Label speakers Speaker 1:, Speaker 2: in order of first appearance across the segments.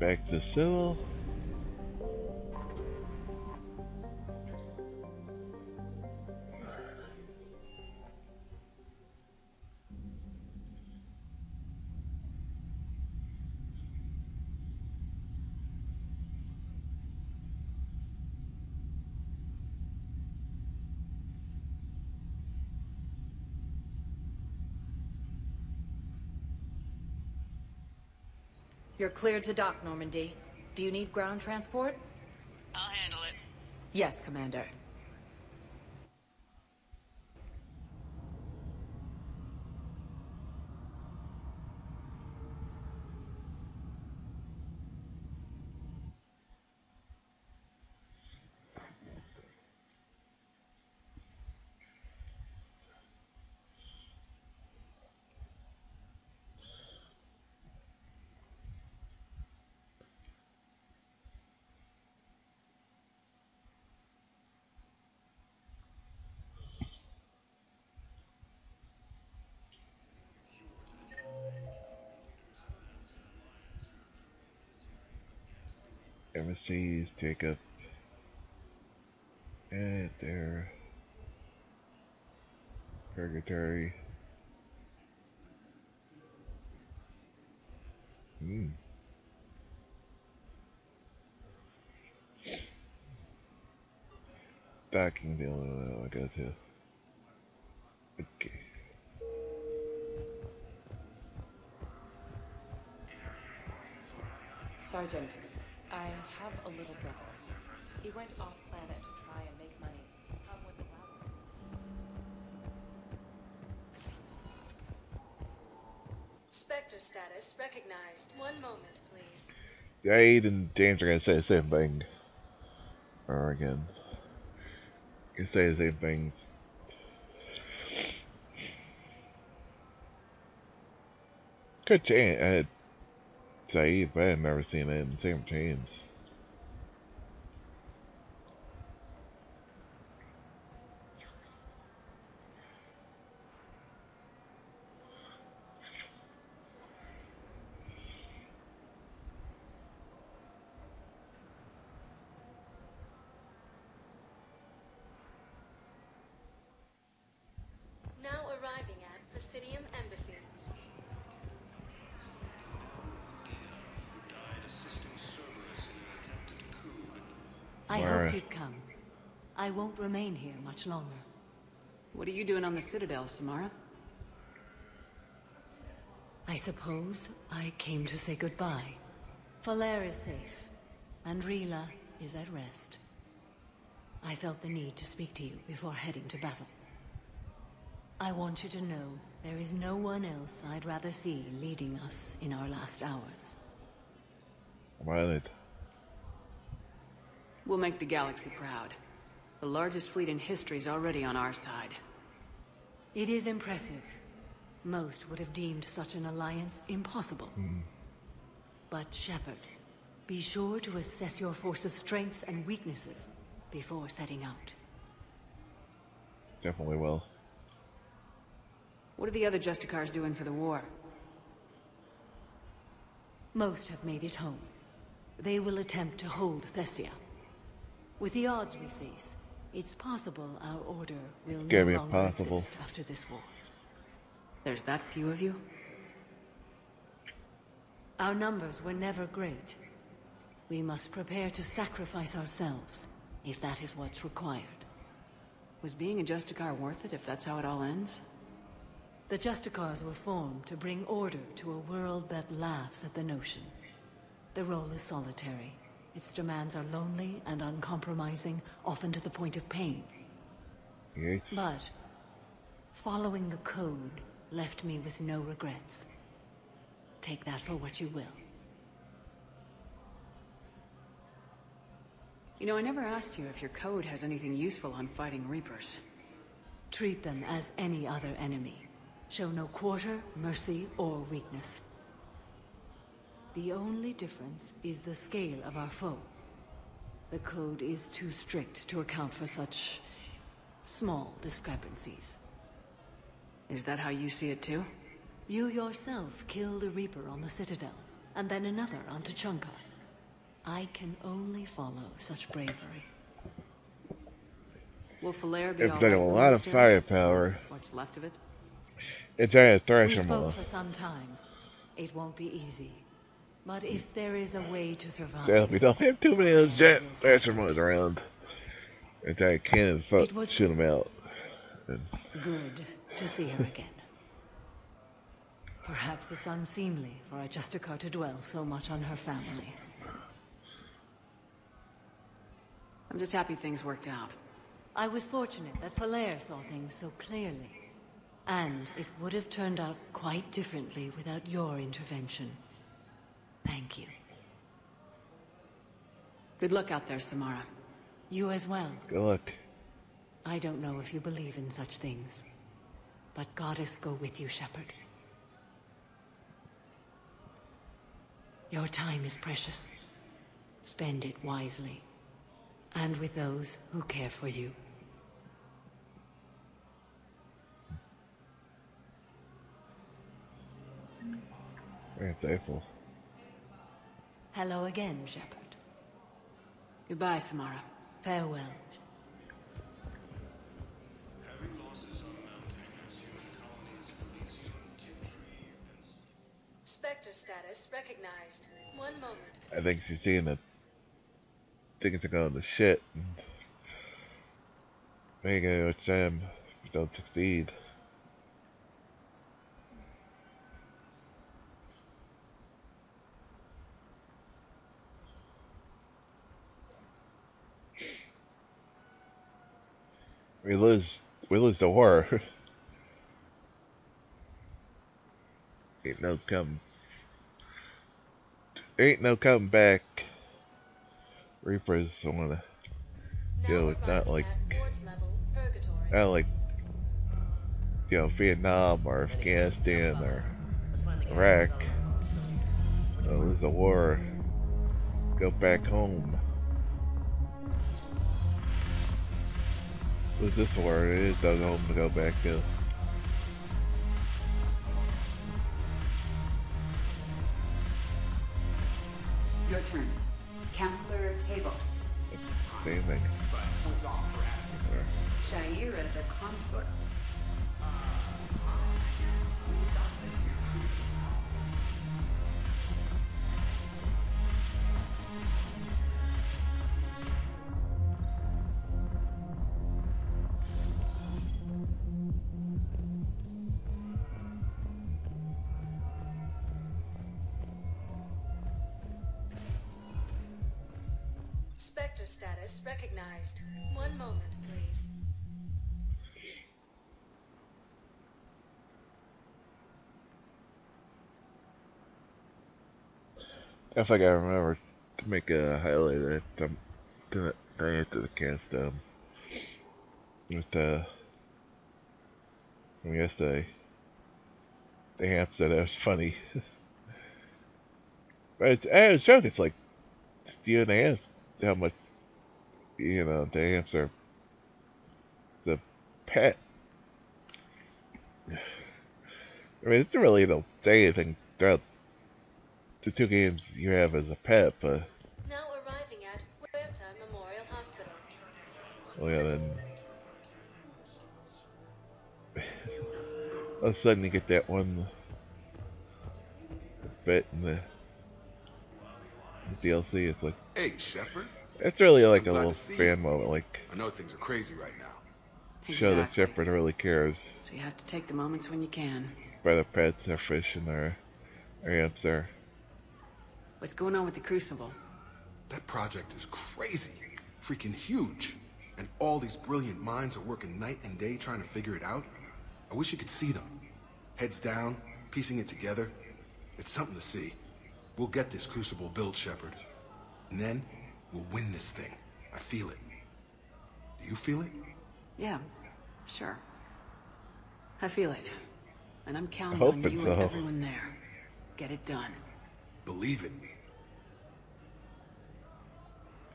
Speaker 1: back to civil.
Speaker 2: You're cleared to dock, Normandy. Do you need ground transport?
Speaker 3: I'll handle it.
Speaker 2: Yes, Commander.
Speaker 1: Emissaries take up at their purgatory. Hmm. Backing the only one I go to. Okay.
Speaker 2: Sergeant, I have a little brother. He went off planet to try and make money. Come with the Valor.
Speaker 4: Spectre status recognized. One moment, please.
Speaker 1: Jade and James are gonna say the same thing. Or again. You say the same things. Good chance. Saeed, but I've never seen it in the same chains.
Speaker 4: Now arriving
Speaker 5: I
Speaker 1: Alright.
Speaker 5: hoped you'd come. I won't remain here much longer.
Speaker 3: What are you doing on the Citadel, Samara?
Speaker 5: I suppose I came to say goodbye. Falere is safe, and Rila is at rest. I felt the need to speak to you before heading to battle. I want you to know there is no one else I'd rather see leading us in our last hours.
Speaker 1: Violet.
Speaker 3: We'll make the galaxy proud. The largest fleet in history is already on our side.
Speaker 5: It is impressive. Most would have deemed such an alliance impossible. Hmm. But Shepard, be sure to assess your force's strengths and weaknesses before setting out.
Speaker 1: Definitely will.
Speaker 3: What are the other Justicars doing for the war?
Speaker 5: Most have made it home. They will attempt to hold Thessia. With the odds we face, it's possible our order will
Speaker 1: Gonna
Speaker 5: no longer
Speaker 1: possible.
Speaker 5: exist after this war.
Speaker 3: There's that few of you?
Speaker 5: Our numbers were never great. We must prepare to sacrifice ourselves, if that is what's required.
Speaker 3: Was being a Justicar worth it if that's how it all ends?
Speaker 5: The Justicars were formed to bring order to a world that laughs at the notion. The role is solitary. Its demands are lonely and uncompromising, often to the point of pain.
Speaker 1: Yes.
Speaker 5: But following the code left me with no regrets. Take that for what you will.
Speaker 3: You know, I never asked you if your code has anything useful on fighting Reapers.
Speaker 5: Treat them as any other enemy. Show no quarter, mercy, or weakness. The only difference is the scale of our foe. The code is too strict to account for such small discrepancies.
Speaker 3: Is that how you see it too?
Speaker 5: You yourself killed a Reaper on the Citadel, and then another on Tuchanka. I can only follow such bravery.
Speaker 3: Will Falere be
Speaker 1: It's
Speaker 3: all
Speaker 1: got
Speaker 3: right
Speaker 1: a lot of firepower.
Speaker 3: What's left of it?
Speaker 1: It's a
Speaker 5: We
Speaker 1: Thresher
Speaker 5: spoke for some time. It won't be easy. But if there is a way to survive...
Speaker 1: Yeah, we don't have too many of those jet Thresher Maws around. And giant cannons fu-
Speaker 5: It was-
Speaker 1: shoot them out. And
Speaker 5: Good to see her again. Perhaps it's unseemly for a Justicar to dwell so much on her family.
Speaker 3: I'm just happy things worked out.
Speaker 5: I was fortunate that Falere saw things so clearly. And it would have turned out quite differently without your intervention. Thank you.
Speaker 3: Good luck out there, Samara.
Speaker 5: You as well.
Speaker 1: good luck.
Speaker 5: I don't know if you believe in such things. But Goddess go with you, Shepard. Your time is precious. Spend it wisely. And with those who care for you.
Speaker 1: Very insightful.
Speaker 5: Hello again, Shepard.
Speaker 3: Goodbye, Samara.
Speaker 5: Farewell.
Speaker 4: Spectre status recognized. One moment.
Speaker 1: I think she's seeing that things are going to shit. And maybe it's Sam if you don't succeed. We lose, we lose the war. Ain't no come ain't no coming back. Reapers wanna
Speaker 4: Now
Speaker 1: Yo, it's not like-
Speaker 4: at Ward's level,
Speaker 1: not like you know, Vietnam or Afghanistan or Iraq. There's a war. Go back home. Who's this war? It is no home to go back to.
Speaker 3: Your turn. Counselor Tables.
Speaker 1: Same thing.
Speaker 3: Sha'ira the consort.
Speaker 4: Recognized. One moment, please.
Speaker 1: I think I remember to make a highlight of it. I'm gonna I into the cast um with uh from yesterday. The Hamp said it was funny. but it's, I was joking, it's like you and the Hamps how much you know, the Hamps are the pet. I mean, it's really don't say anything throughout the two games you have as a pet, but
Speaker 4: Now arriving at Huerta Memorial Hospital.
Speaker 1: well, yeah, then all of a sudden you get that one bit in the, the DLC. It's like
Speaker 6: Hey, Shepard.
Speaker 1: It's really like
Speaker 6: I'm
Speaker 1: a little
Speaker 6: to
Speaker 1: fan
Speaker 6: you.
Speaker 1: moment, like
Speaker 6: I know things are crazy right now.
Speaker 1: show that
Speaker 3: Exactly.
Speaker 1: Shepard really cares
Speaker 3: So you have to take the moments when you can.
Speaker 1: By the pets, their fish, and their their amps there.
Speaker 3: What's going on with the Crucible?
Speaker 6: That project is crazy. Freaking huge. And all these brilliant minds are working night and day trying to figure it out. I wish you could see them. Heads down, piecing it together. It's something to see. We'll get this crucible built, Shepard. And then we'll win this thing. I feel it. Do you feel it?
Speaker 3: Yeah, sure. I feel it. And I'm counting on you
Speaker 1: so.
Speaker 3: and everyone there. Get it done.
Speaker 6: Believe it.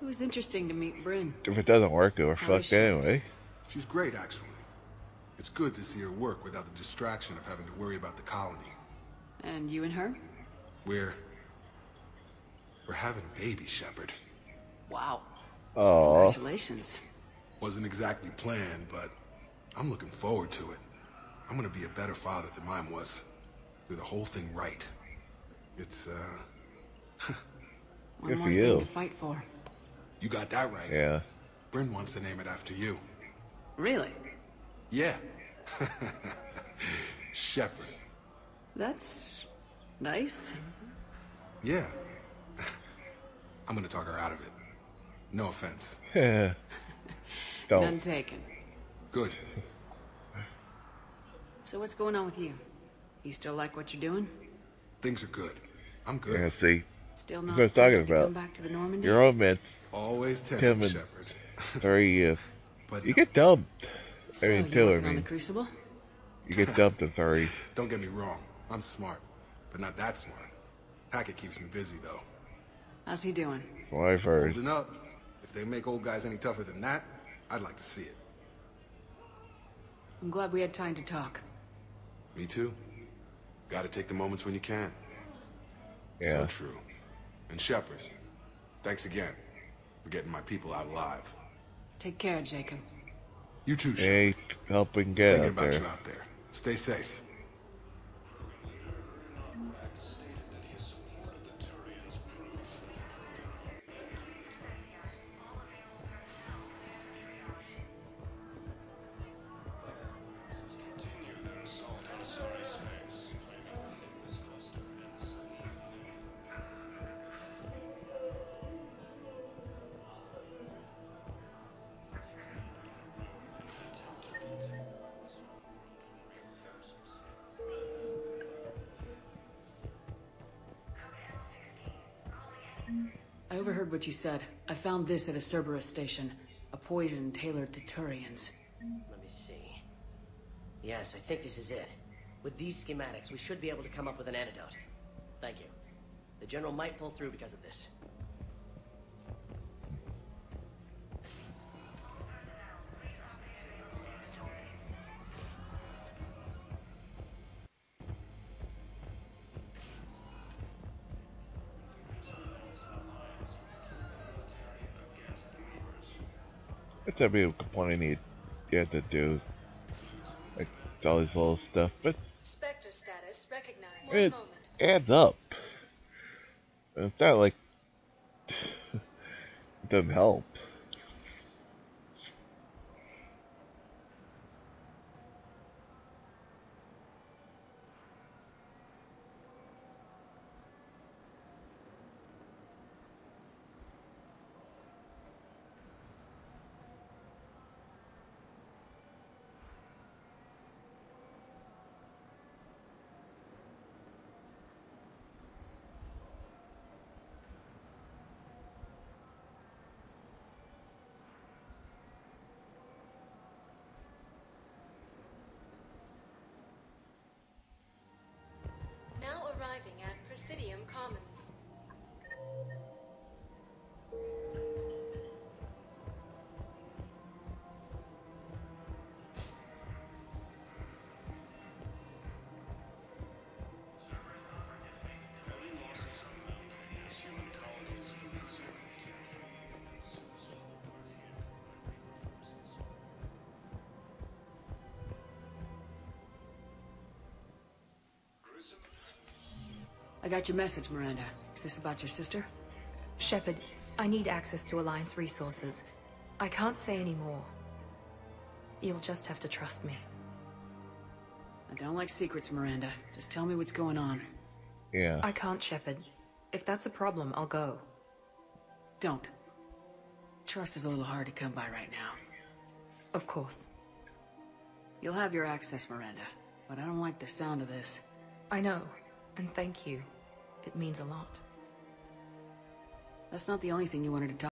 Speaker 3: It was interesting to meet Brynn.
Speaker 1: If it doesn't work, we're
Speaker 3: How is
Speaker 1: fucked
Speaker 3: she?
Speaker 1: anyway.
Speaker 6: She's great, actually. It's good to see her work without the distraction of having to worry about the colony.
Speaker 3: And you and her?
Speaker 6: We're We're having a baby, Shepard.
Speaker 3: Wow.
Speaker 1: Oh,
Speaker 3: Congratulations.
Speaker 6: Wasn't exactly planned, but I'm looking forward to it. I'm gonna be a better father than mine was. Do the whole thing right. It's, uh,
Speaker 3: One
Speaker 1: Good
Speaker 3: more
Speaker 1: for
Speaker 3: thing
Speaker 1: you.
Speaker 3: to fight for.
Speaker 6: you got that right.
Speaker 1: yeah.
Speaker 6: Brynn wants to name it after you.
Speaker 3: Really?
Speaker 6: Yeah. Shepard.
Speaker 3: That's nice.
Speaker 6: Yeah. I'm gonna talk her out of it. No offense.
Speaker 3: None
Speaker 1: Don't.
Speaker 3: taken.
Speaker 6: Good.
Speaker 3: So what's going on with you? You still like what you're doing?
Speaker 6: Things are good. I'm good.
Speaker 1: Yeah, see,
Speaker 3: Still not
Speaker 1: what I was talking
Speaker 3: tempted to
Speaker 1: about.
Speaker 3: come back to the Normandy?
Speaker 1: your own mates,
Speaker 6: Always
Speaker 1: Tim
Speaker 6: tempting,
Speaker 1: and-
Speaker 6: Shepard.
Speaker 1: three, uh,
Speaker 6: but
Speaker 1: you
Speaker 6: no,
Speaker 1: get dumped.
Speaker 3: so,
Speaker 1: I mean,
Speaker 3: you
Speaker 1: two, I
Speaker 3: working on the Crucible?
Speaker 1: you get dumped in three.
Speaker 6: don't get me wrong. I'm smart, but not that smart. Hackett keeps me busy, though.
Speaker 3: How's he doing?
Speaker 1: That's what I've heard.
Speaker 6: Holding up. If they make old guys any tougher than that, I'd like to see it.
Speaker 3: I'm glad we had time to talk.
Speaker 6: Me too. Gotta take the moments when you can.
Speaker 1: Yeah.
Speaker 6: So true. And Shepard, thanks again for getting my people out alive.
Speaker 3: Take care, Jacob.
Speaker 6: You too, Shepard.
Speaker 1: Hey, helping get
Speaker 6: Thinking
Speaker 1: out
Speaker 6: about
Speaker 1: there.
Speaker 6: you out there. Stay safe.
Speaker 3: Overheard what you said. I found this at a Cerberus station. A poison tailored to Turians.
Speaker 7: Let me see. Yes, I think this is it. With these schematics, we should be able to come up with an antidote. Thank you. The General might pull through because of this.
Speaker 1: That's a big complaint you, you have to do. Like, all this little stuff, but
Speaker 4: Spectre status recognized.
Speaker 1: It adds up. It's not like it doesn't help.
Speaker 3: I got your message, Miranda. Is this about your sister?
Speaker 8: Shepard, I need access to Alliance resources. I can't say any more. You'll just have to trust me.
Speaker 3: I don't like secrets, Miranda. Just tell me what's going on.
Speaker 1: Yeah.
Speaker 8: I can't, Shepard. If that's a problem, I'll go.
Speaker 3: Don't. Trust is a little hard to come by right now.
Speaker 8: Of course.
Speaker 3: You'll have your access, Miranda. But I don't like the sound of this.
Speaker 8: I know, and thank you. It means a lot.
Speaker 3: That's not the only thing you wanted to talk